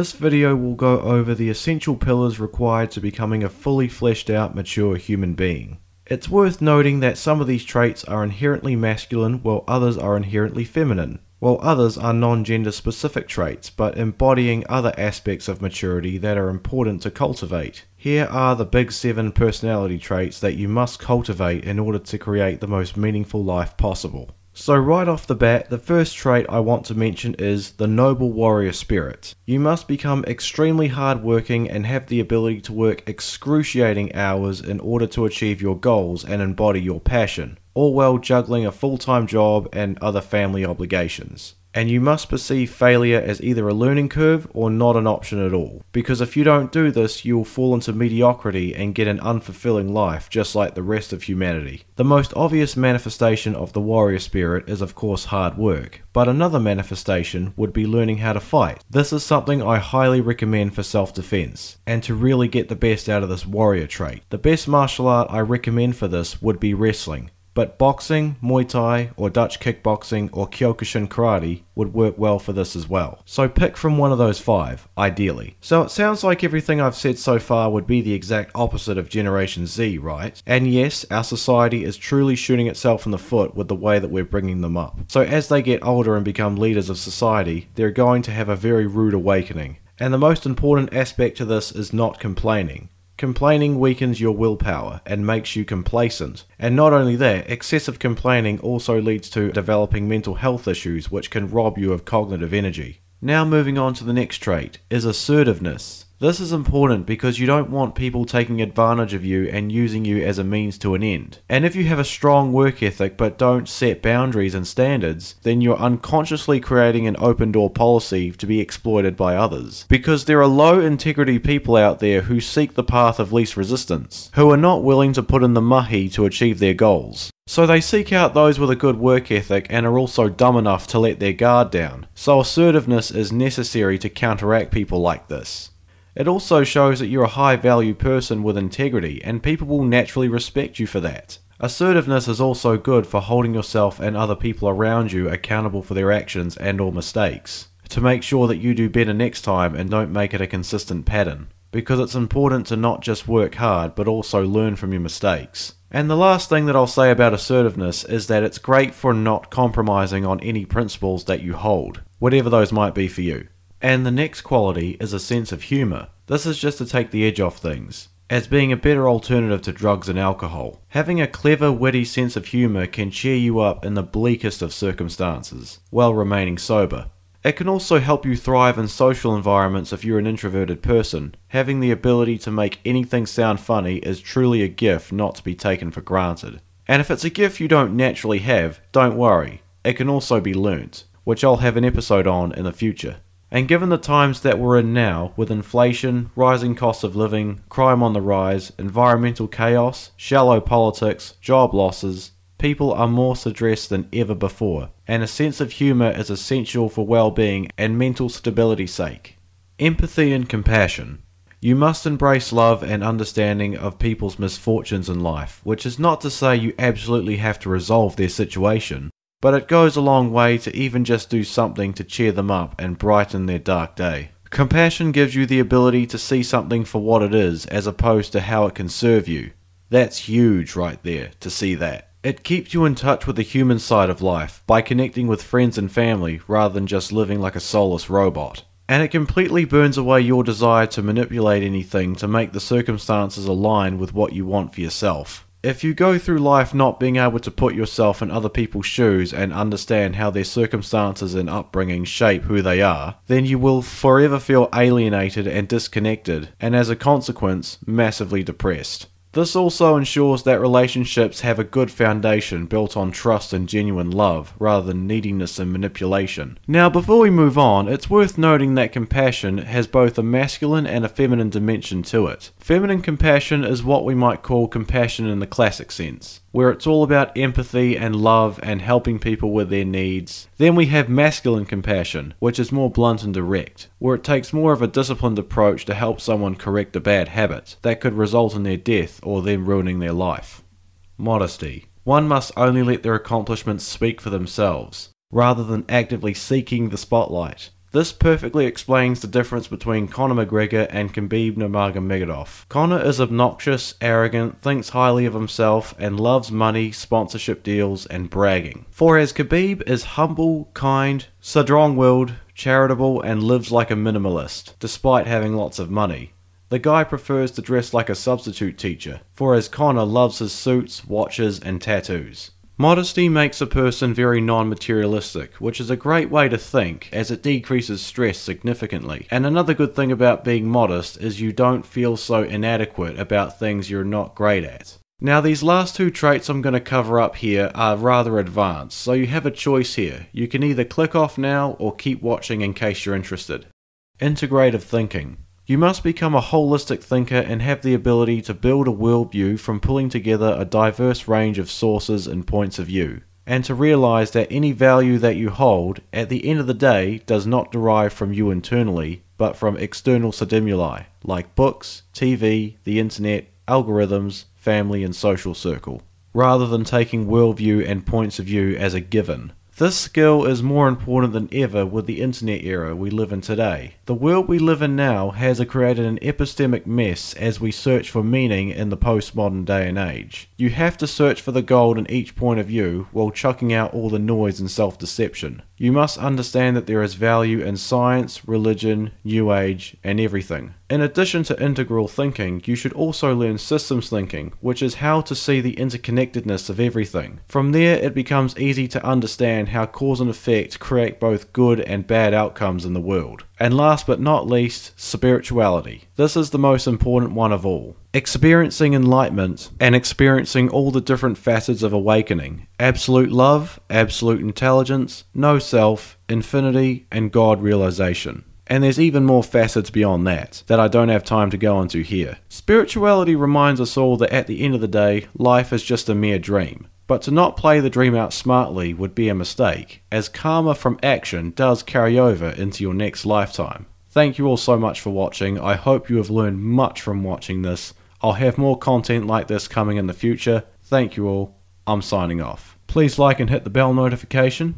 This video will go over the essential pillars required to becoming a fully fleshed out mature human being. It's worth noting that some of these traits are inherently masculine while others are inherently feminine, while others are non-gender specific traits but embodying other aspects of maturity that are important to cultivate. Here are the big seven personality traits that you must cultivate in order to create the most meaningful life possible. So right off the bat, the first trait I want to mention is the noble warrior spirit. You must become extremely hardworking and have the ability to work excruciating hours in order to achieve your goals and embody your passion, all while juggling a full-time job and other family obligations and you must perceive failure as either a learning curve or not an option at all. Because if you don't do this, you will fall into mediocrity and get an unfulfilling life just like the rest of humanity. The most obvious manifestation of the warrior spirit is of course hard work, but another manifestation would be learning how to fight. This is something I highly recommend for self-defense, and to really get the best out of this warrior trait. The best martial art I recommend for this would be wrestling but boxing, Muay Thai, or Dutch kickboxing, or Kyokushin karate would work well for this as well. So pick from one of those five, ideally. So it sounds like everything I've said so far would be the exact opposite of Generation Z, right? And yes, our society is truly shooting itself in the foot with the way that we're bringing them up. So as they get older and become leaders of society, they're going to have a very rude awakening. And the most important aspect to this is not complaining. Complaining weakens your willpower and makes you complacent. And not only that, excessive complaining also leads to developing mental health issues which can rob you of cognitive energy. Now moving on to the next trait, is assertiveness. This is important because you don't want people taking advantage of you and using you as a means to an end. And if you have a strong work ethic but don't set boundaries and standards, then you're unconsciously creating an open door policy to be exploited by others. Because there are low integrity people out there who seek the path of least resistance, who are not willing to put in the mahi to achieve their goals. So they seek out those with a good work ethic and are also dumb enough to let their guard down. So assertiveness is necessary to counteract people like this. It also shows that you're a high value person with integrity and people will naturally respect you for that. Assertiveness is also good for holding yourself and other people around you accountable for their actions and or mistakes, to make sure that you do better next time and don't make it a consistent pattern. Because it's important to not just work hard but also learn from your mistakes. And the last thing that I'll say about assertiveness is that it's great for not compromising on any principles that you hold, whatever those might be for you. And the next quality is a sense of humour. This is just to take the edge off things, as being a better alternative to drugs and alcohol. Having a clever, witty sense of humour can cheer you up in the bleakest of circumstances, while remaining sober. It can also help you thrive in social environments if you're an introverted person. Having the ability to make anything sound funny is truly a gift not to be taken for granted. And if it's a gift you don't naturally have, don't worry, it can also be learnt, which I'll have an episode on in the future. And given the times that we're in now, with inflation, rising costs of living, crime on the rise, environmental chaos, shallow politics, job losses, people are more stressed than ever before, and a sense of humour is essential for well-being and mental stability's sake. Empathy and compassion. You must embrace love and understanding of people's misfortunes in life, which is not to say you absolutely have to resolve their situation, but it goes a long way to even just do something to cheer them up and brighten their dark day. Compassion gives you the ability to see something for what it is as opposed to how it can serve you. That's huge right there, to see that. It keeps you in touch with the human side of life by connecting with friends and family rather than just living like a soulless robot. And it completely burns away your desire to manipulate anything to make the circumstances align with what you want for yourself. If you go through life not being able to put yourself in other people's shoes and understand how their circumstances and upbringing shape who they are, then you will forever feel alienated and disconnected, and as a consequence, massively depressed. This also ensures that relationships have a good foundation built on trust and genuine love, rather than neediness and manipulation. Now, before we move on, it's worth noting that compassion has both a masculine and a feminine dimension to it. Feminine compassion is what we might call compassion in the classic sense where it's all about empathy and love and helping people with their needs. Then we have masculine compassion, which is more blunt and direct, where it takes more of a disciplined approach to help someone correct a bad habit that could result in their death or them ruining their life. Modesty. One must only let their accomplishments speak for themselves, rather than actively seeking the spotlight. This perfectly explains the difference between Conor McGregor and Khabib Nurmagomedov. Conor is obnoxious, arrogant, thinks highly of himself, and loves money, sponsorship deals, and bragging. For as Khabib is humble, kind, strong-willed, charitable, and lives like a minimalist, despite having lots of money. The guy prefers to dress like a substitute teacher, for as Conor loves his suits, watches, and tattoos. Modesty makes a person very non-materialistic, which is a great way to think as it decreases stress significantly. And another good thing about being modest is you don't feel so inadequate about things you're not great at. Now these last two traits I'm going to cover up here are rather advanced, so you have a choice here. You can either click off now or keep watching in case you're interested. Integrative thinking. You must become a holistic thinker and have the ability to build a worldview from pulling together a diverse range of sources and points of view, and to realize that any value that you hold, at the end of the day, does not derive from you internally, but from external stimuli, like books, TV, the internet, algorithms, family, and social circle, rather than taking worldview and points of view as a given. This skill is more important than ever with the internet era we live in today. The world we live in now has created an epistemic mess as we search for meaning in the postmodern day and age. You have to search for the gold in each point of view while chucking out all the noise and self-deception. You must understand that there is value in science, religion, new age, and everything. In addition to integral thinking, you should also learn systems thinking, which is how to see the interconnectedness of everything. From there, it becomes easy to understand how cause and effect create both good and bad outcomes in the world. And last but not least, spirituality. This is the most important one of all. Experiencing enlightenment and experiencing all the different facets of awakening absolute love, absolute intelligence, no self, infinity, and God realization. And there's even more facets beyond that, that I don't have time to go into here. Spirituality reminds us all that at the end of the day, life is just a mere dream. But to not play the dream out smartly would be a mistake, as karma from action does carry over into your next lifetime. Thank you all so much for watching. I hope you have learned much from watching this. I'll have more content like this coming in the future. Thank you all. I'm signing off. Please like and hit the bell notification.